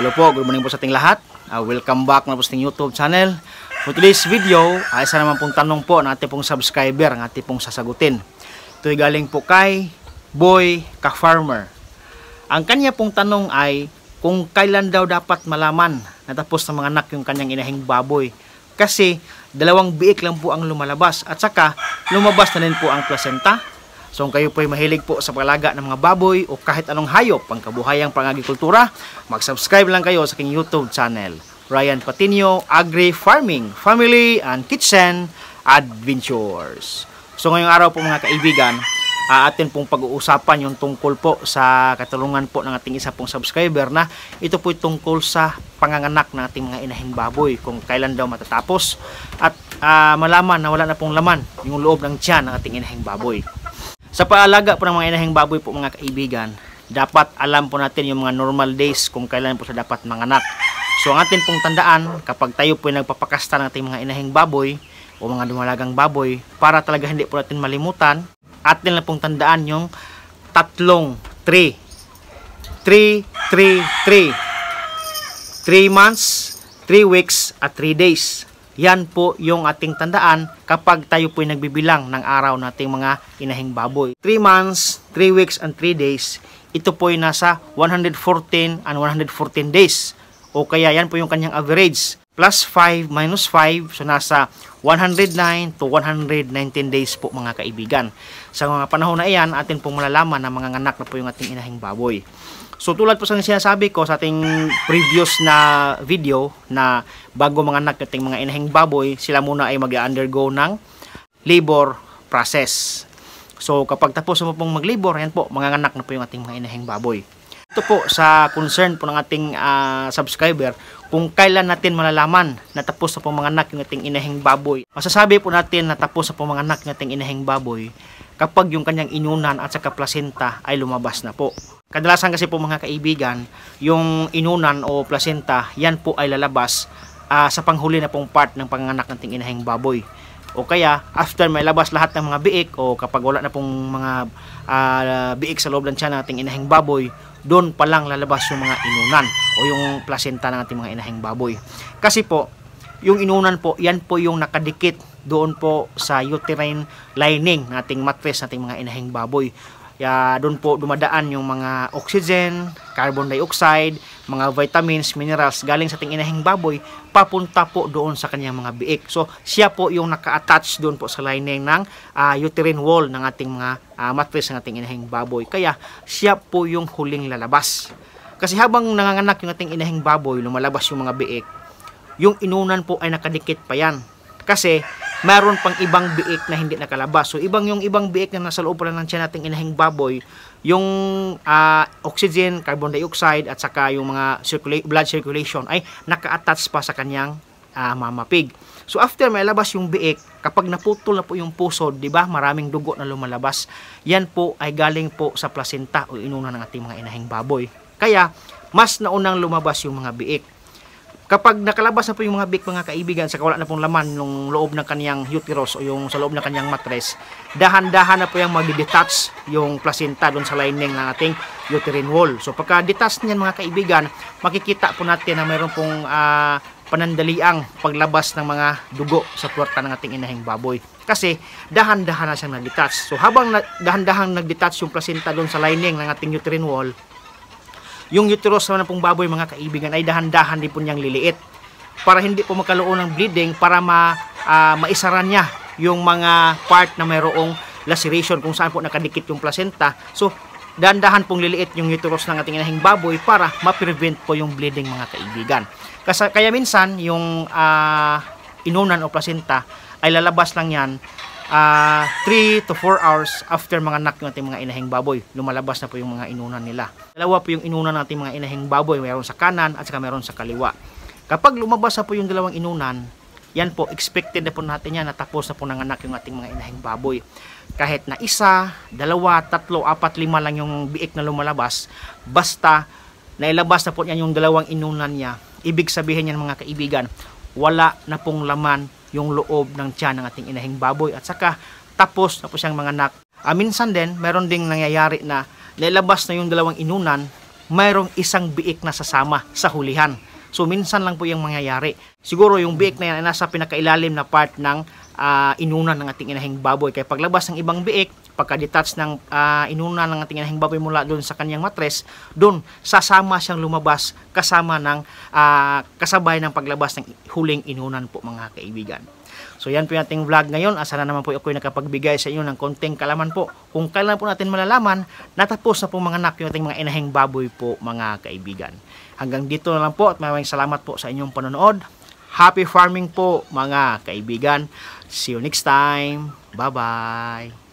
Hello po, good morning po sa ating lahat. Uh, welcome back na po sa ating YouTube channel. For today's video, ay isa naman pong tanong po ng ating pong subscriber, ang ating pong sasagutin. Ito ay galing po kay Boy Ka-Farmer. Ang kanya pong tanong ay kung kailan daw dapat malaman na tapos ng mga anak yung kanyang inahing baboy. Kasi dalawang biik lang po ang lumalabas at saka lumabas na rin po ang placenta So kung kayo po ay mahilig po sa paglaga ng mga baboy o kahit anong hayop pang kabuhayang pangagikultura, mag-subscribe lang kayo sa aking YouTube channel. Ryan Patinio Agri Farming, Family and Kitchen Adventures. So ngayong araw po mga kaibigan, uh, atin pong pag-uusapan yung tungkol po sa katulungan po ng ating isa pong subscriber na ito po tungkol sa panganganak ng ating mga inahing baboy kung kailan daw matatapos at uh, malaman na wala na pong laman yung loob ng tiyan ng ating inahing baboy. Sa paalaga po ng mga inahing baboy po mga kaibigan, dapat alam po natin yung mga normal days kung kailan po siya dapat manganak. So ang atin pong tandaan, kapag tayo po nagpapakasta ng ating mga inahing baboy o mga dumalagang baboy, para talaga hindi po natin malimutan, atin lang pong tandaan yung tatlong 3. 3, 3, 3. 3 months, 3 weeks, at 3 days. Yan po yung ating tandaan kapag tayo po ay nagbibilang ng araw nating mga inahing baboy. 3 months, 3 weeks, and 3 days, ito po ay nasa 114 and 114 days. O kaya yan po yung kanyang average. Plus 5 minus 5, so nasa 109 to 119 days po mga kaibigan. Sa mga panahon na iyan, atin pong malalaman na mga anak na po yung ating inahing baboy. So tulad po sa sinasabi ko sa ating previous na video na bago mga anak nating mga inahing baboy, sila muna ay mag-undergo ng labor process. So kapag tapos mo pong mag-labor, yan po, mga anak na po yung ating mga inahing baboy. Ito po sa concern po ng ating uh, subscriber kung kailan natin malalaman na tapos na po mga anak yung ating inahing baboy. Masasabi po natin na tapos na po mga anak yung ating inahing baboy kapag yung kanyang inunan at saka placenta ay lumabas na po. Kadalasan kasi po mga kaibigan, yung inunan o placenta, yan po ay lalabas uh, sa panghuli na pong part ng panganak ng ting inahing baboy. O kaya, after may labas lahat ng mga biik o kapag wala na pong mga uh, biik sa loob ng tiyan ng ating inahing baboy, doon pa lang lalabas yung mga inunan o yung placenta ng ating mga inahing baboy. Kasi po, yung inunan po, yan po yung nakadikit doon po sa uterine lining ng ating mattress, ating mga inahing baboy. Ya, doon po dumadaan yung mga oxygen, carbon dioxide, mga vitamins, minerals galing sa ating inahing baboy papunta po doon sa kanyang mga biik. So, siya po yung naka-attach doon po sa lining ng uh, uterine wall ng ating mga uh, mattress ng ating inahing baboy. Kaya, siya po yung huling lalabas. Kasi habang nanganganak yung ating inahing baboy, lumalabas yung mga biik, yung inunan po ay nakadikit pa yan. Kasi, mayroon pang ibang biik na hindi nakalabas. So, ibang yung ibang biik na nasa loob pa lang ng tiyan nating inahing baboy, yung uh, oxygen, carbon dioxide, at saka yung mga circula- blood circulation ay naka-attach pa sa kanyang uh, mama pig. So, after may labas yung biik, kapag naputol na po yung puso, di ba, maraming dugo na lumalabas, yan po ay galing po sa placenta o inuna ng ating mga inahing baboy. Kaya, mas naunang lumabas yung mga biik kapag nakalabas na po yung mga big mga kaibigan sa wala na pong laman ng loob ng kaniyang uterus o yung sa loob ng kaniyang mattress, dahan-dahan na po yung magdi-detach yung placenta doon sa lining ng ating uterine wall. So pagka-detach niyan mga kaibigan, makikita po natin na mayroon pong uh, panandaliang paglabas ng mga dugo sa puwerta ng ating inahing baboy. Kasi dahan-dahan na siyang nag-detach. So habang dahan-dahan nag-detach yung placenta doon sa lining ng ating uterine wall, yung uterus naman pong baboy mga kaibigan ay dahan-dahan din po niyang liliit para hindi po magkaroon ng bleeding para ma, uh, maisaran niya yung mga part na mayroong laceration kung saan po nakadikit yung placenta. So, dahan-dahan pong liliit yung uterus ng ating inahing baboy para ma-prevent po yung bleeding mga kaibigan. Kasi, kaya minsan, yung uh, inunan o placenta ay lalabas lang yan uh, ah, 3 to 4 hours after mga anak ng ating mga inahing baboy. Lumalabas na po yung mga inunan nila. Dalawa po yung inunan ng ating mga inahing baboy. Mayroon sa kanan at saka mayroon sa kaliwa. Kapag lumabas na po yung dalawang inunan, yan po, expected na po natin yan na tapos na po ng anak yung ating mga inahing baboy. Kahit na isa, dalawa, tatlo, apat, lima lang yung biik na lumalabas, basta nailabas na po niyan yung dalawang inunan niya, ibig sabihin yan mga kaibigan, wala na pong laman yung loob ng tiyan ng ating inahing baboy at saka tapos na po siyang mga anak. Ah, minsan din, meron ding nangyayari na nilabas na yung dalawang inunan mayroong isang biik na sasama sa hulihan. So minsan lang po yung mangyayari. Siguro yung biik na yan ay nasa pinakailalim na part ng ah, inunan ng ating inahing baboy. Kaya paglabas ng ibang biik, pagka-detach ng ah, inunan ng ating inahing baboy mula doon sa kanyang matres, doon sasama siyang lumabas kasama ng ah, kasabay ng paglabas ng huling inunan po mga kaibigan. So yan po yung ating vlog ngayon. Asa na naman po ako nakapagbigay sa inyo ng konting kalaman po. Kung kailan po natin malalaman, natapos na po mga anak yung ating mga inahing baboy po mga kaibigan. Hanggang dito na lang po at maraming salamat po sa inyong panonood. Happy farming po mga kaibigan. See you next time. Bye-bye.